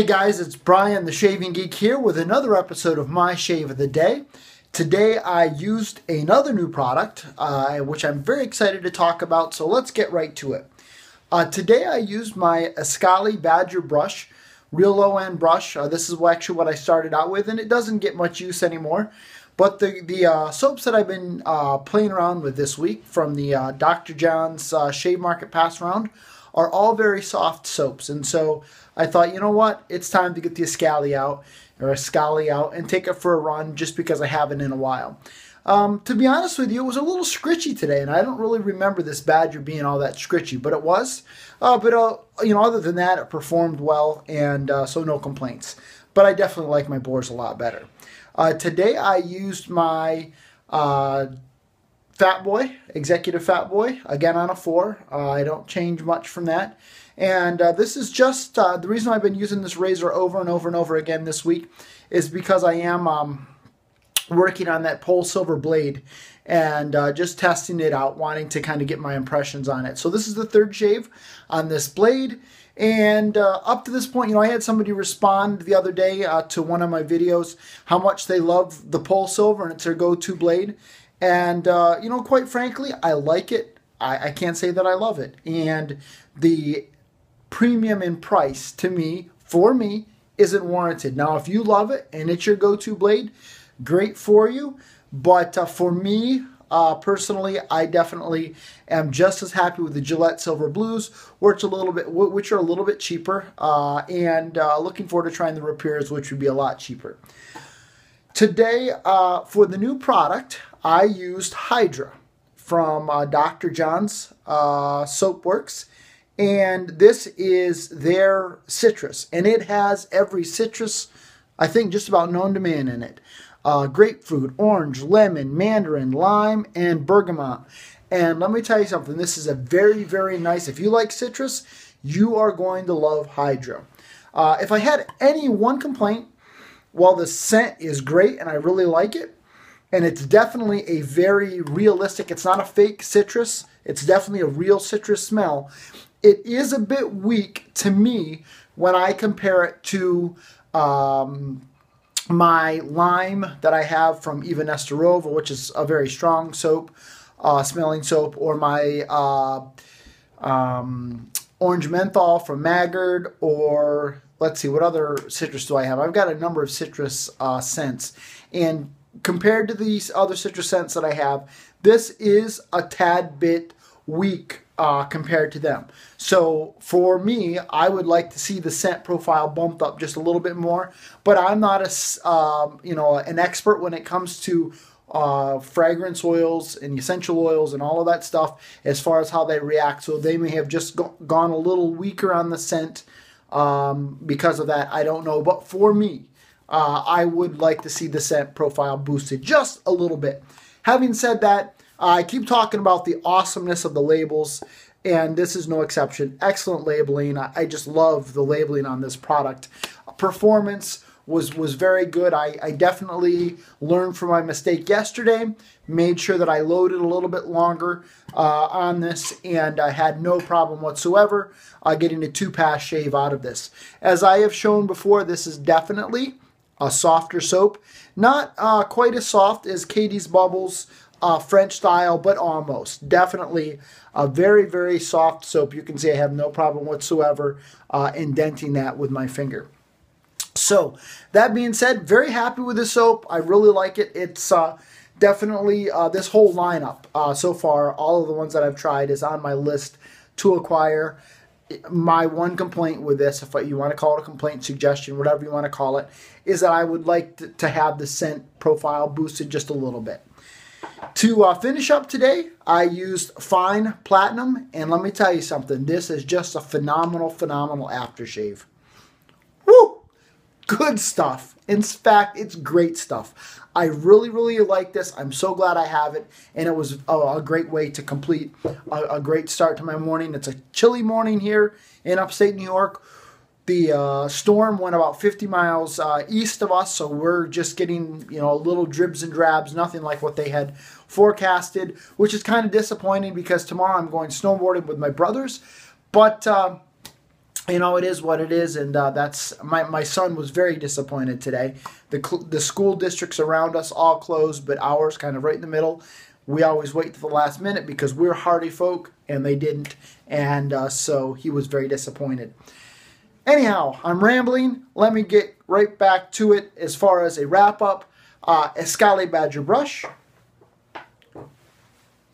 Hey guys, it's Brian the Shaving Geek here with another episode of My Shave of the Day. Today I used another new product, uh, which I'm very excited to talk about, so let's get right to it. Uh, today I used my Escali Badger brush, real low end brush. Uh, this is actually what I started out with, and it doesn't get much use anymore. But the, the uh, soaps that I've been uh, playing around with this week from the uh, Dr. Jon's Shave Market Pass Round are all very soft soaps. And so I thought, you know what? It's time to get the Ascali out or Ascali out and take it for a run just because I haven't in a while. Um, to be honest with you, it was a little scritchy today, and I don't really remember this Badger being all that scritchy, but it was. Uh, but uh, you know, other than that, it performed well, and uh, so no complaints. But I definitely like my boars a lot better. Uh, today I used my uh, Fatboy, Executive Fatboy, again on a 4. Uh, I don't change much from that. And uh, this is just uh, the reason I've been using this razor over and over and over again this week is because I am um, working on that Polsilver blade and uh, just testing it out, wanting to kind of get my impressions on it. So this is the third shave on this blade. And uh, up to this point, you know, I had somebody respond the other day uh, to one of my videos how much they love the Polsilver and it's their go-to blade. And, uh, you know, quite frankly, I like it. I, I can't say that I love it. And the premium in price to me, for me, isn't warranted. Now, if you love it and it's your go to blade, great for you. But uh, for me, uh, personally, I definitely am just as happy with the Gillette Silver Blues, which a little bit, which are a little bit cheaper, uh, and uh, looking forward to trying the Rapiers, which would be a lot cheaper. Today, uh, for the new product, I used Hydra from uh, Dr. Jon's uh, Soapworks. And this is their citrus. And it has every citrus, I think, just about known to man in it. Uh, grapefruit, orange, lemon, mandarin, lime, and bergamot. And let me tell you something. This is a very, very nice. If you like citrus, you are going to love Hydra. Uh, if I had any one complaint, while the scent is great and I really like it, and it's definitely a very realistic, it's not a fake citrus, it's definitely a real citrus smell. It is a bit weak to me when I compare it to um, my lime that I have from Eva Nestorova, which is a very strong soap, uh, smelling soap, or my uh, um, orange menthol from Maggard, or let's see, what other citrus do I have? I've got a number of citrus uh, scents. And compared to these other citrus scents that I have, this is a tad bit weak uh, compared to them. So for me, I would like to see the scent profile bumped up just a little bit more. But I'm not a um, you know an expert when it comes to uh, fragrance oils and essential oils and all of that stuff as far as how they react. So they may have just go- gone a little weaker on the scent um, because of that. I don't know. But for me, uh, I would like to see the scent profile boosted just a little bit. Having said that, I keep talking about the awesomeness of the labels, and this is no exception. Excellent labeling. I, I just love the labeling on this product. Performance was was very good. I, I definitely learned from my mistake yesterday. Made sure that I loaded a little bit longer uh, on this, and I had no problem whatsoever uh, getting a two pass shave out of this. As I have shown before, this is definitely a softer soap. Not uh, quite as soft as Catie's Bubbles uh, French style, but almost. Definitely a very, very soft soap. You can see I have no problem whatsoever uh, indenting that with my finger. So, that being said, very happy with this soap. I really like it. It's uh, definitely uh, this whole lineup uh, so far, all of the ones that I've tried, is on my list to acquire my one complaint with this, if you want to call it a complaint, suggestion, whatever you want to call it, is that I would like to have the scent profile boosted just a little bit. To uh, finish up today, I used Fine Platinum, and let me tell you something. This is just a phenomenal, phenomenal aftershave. Good stuff. In fact, it's great stuff. I really, really like this. I'm so glad I have it, and it was a, a great way to complete a, a, great start to my morning. It's a chilly morning here in upstate New York. The uh, storm went about 50 miles uh, east of us, so we're just getting you know a little dribs and drabs, nothing like what they had forecasted, which is kind of disappointing because tomorrow I'm going snowboarding with my brothers. But uh, you know, it is what it is, and uh, that's my, my son was very disappointed today. The, cl- the school districts around us all closed, but ours kind of right in the middle. We always wait to the last minute because we're hardy folk, and they didn't, and uh, so he was very disappointed. Anyhow, I'm rambling. Let me get right back to it as far as a wrap up. Uh, Escali Badger Brush,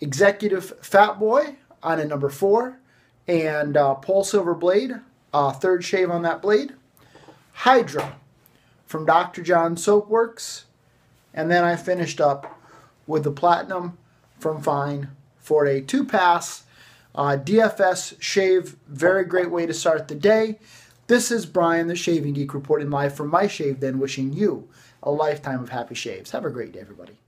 Executive Fatboy on a number four, and uh, Polsilver Blade uh, third shave on that blade. Hydra from Dr. Jon Soapworks. And then I finished up with the Platinum from Fine for a two pass uh, DFS shave. Very great way to start the day. This is Brian the Shaving Geek reporting live from my shave then wishing you a lifetime of happy shaves. Have a great day, everybody.